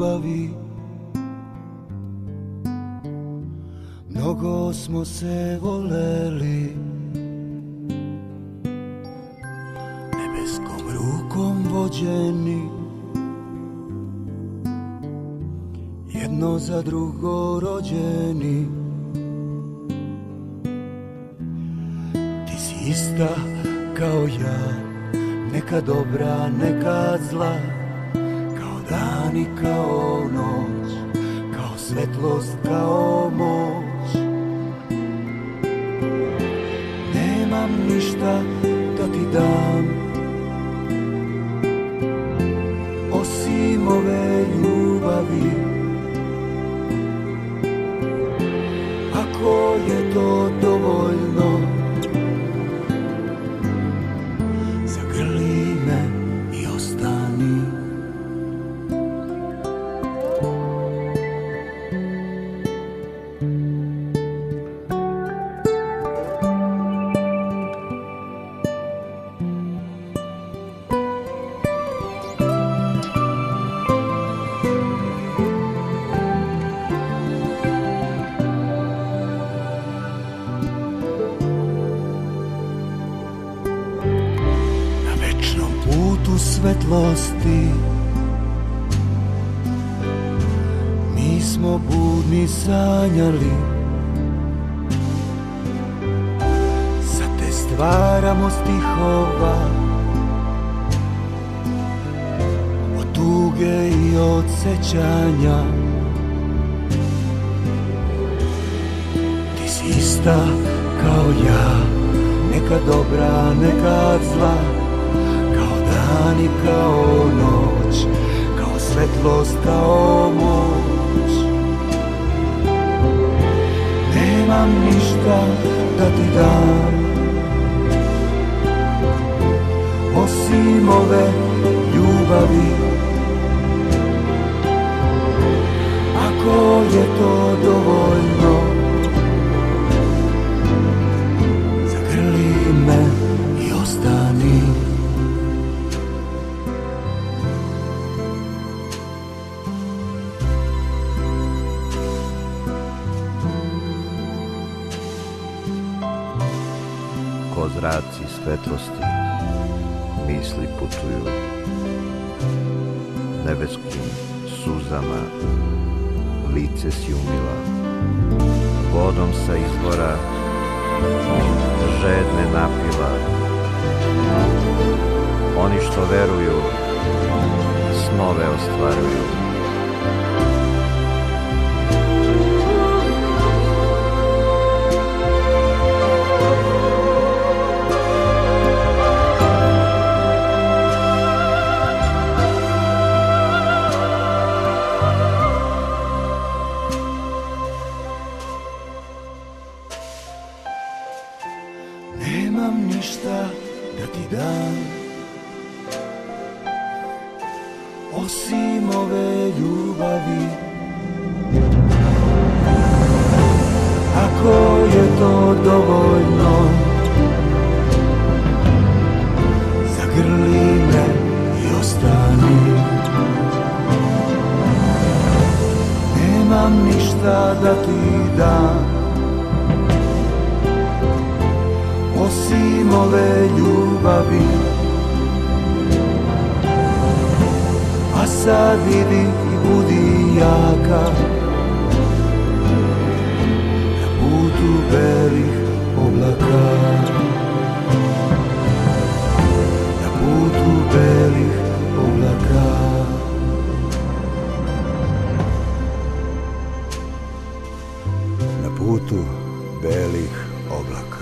ljubavi. Mnogo smo se voleli. Nebeskom rukom vođeni. Jedno za drugo rođeni. Ti si ista kao ja. Neka dobra, neka zla. Kao dan i kao noć Kao svetlost, kao moć. Nemam ništa da ti dam Osim ove ljubavi. Ako je to dovoljno svetlosti. Mi smo budni sanjali. Sa te stvaramo stihova. Od tuge i od sećanja Ti si ista kao ja. Neka dobra, neka zla dan i kao noć Kao svetlost, kao moć. Nemam ništa da ti dam Osim ove ljubavi. Ako je to dovoljno zraci svetlosti misli putuju nebeskim suzama lice si umila vodom sa izvora žedne napila oni što veruju snove ostvaruju ništa da ti dam. Osim ove ljubavi. Ako je to dovoljno Zagrli me i ostani. Nemam ništa da ti dam osim ove ljubavi. A sad idi i budi jaka. Na putu belih oblaka. Na putu belih oblaka. Na putu belih oblaka